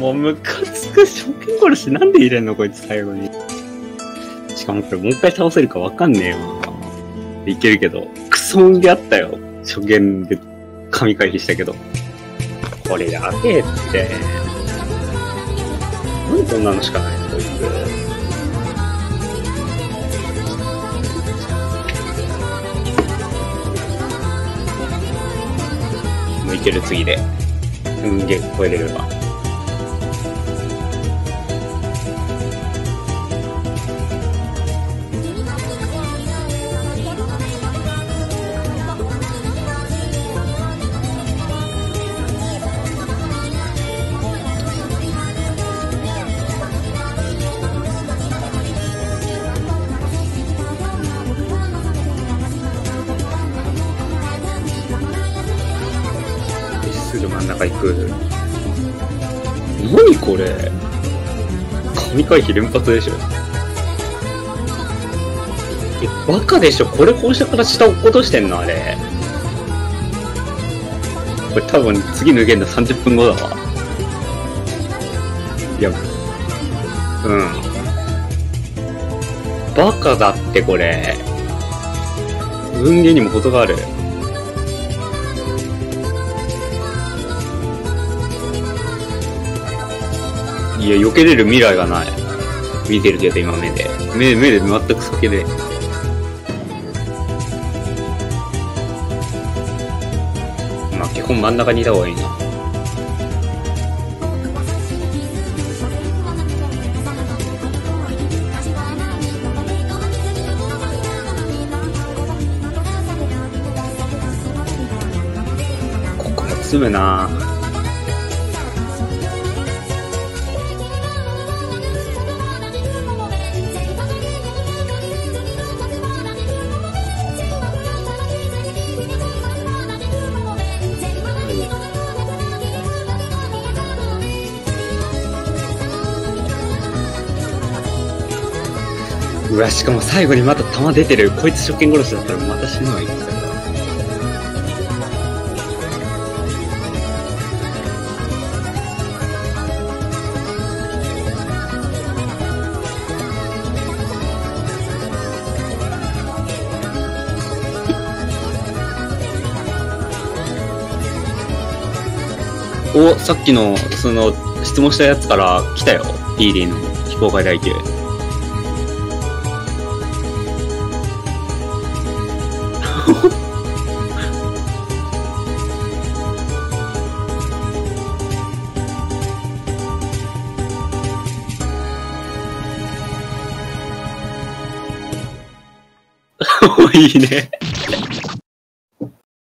もうムカつく初見殺しなんで入れんのこいつ最後に。しかもこれもう一回倒せるかわかんねえよな。いけるけど、クソンであったよ。初見で神回避したけど。これやべえって。なんでこんなのしかないのこいつ。もういける次で。うんげ超えれれば。中行く。何これ神回避連発でしょえ、バカでしょこれこうしたから下落っことしてんのあれ。これ多分次抜けんの30分後だわ。いや、うん。バカだってこれ。運ゲにも程がある。いや、避けれる未来がない。見てるけど、今目で。目、目で全く避けれ。まあ、基本真ん中にいた方がいいな。ここも詰むなうわ、しかも最後にまた弾出てる。こいつ初見殺しだったらまた死ぬわ、一回。お、さっきの、その、質問したやつから来たよ。ピーリーの非公開代金。いいね。